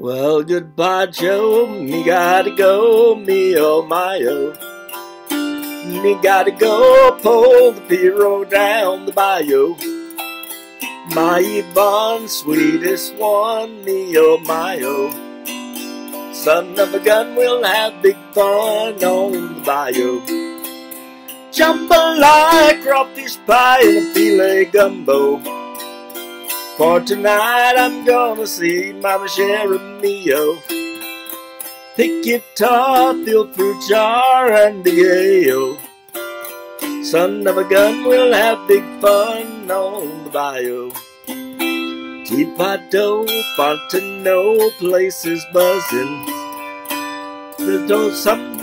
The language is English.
Well, goodbye, Joe. Me gotta go, me oh my oh. Me gotta go pull the Piro down the bayou. My Yvonne, sweetest one, me oh my oh. Son of a gun, we'll have big fun on the bayou. Jambalaya, crawfish pie, and a filet gumbo. For tonight I'm gonna see Mama Mio. Pick guitar, field fruit jar, and the ale. Son of a gun, we'll have big fun on the bayou. Teapot dough, Fontenot, places buzzing. The some